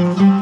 Mm-hmm.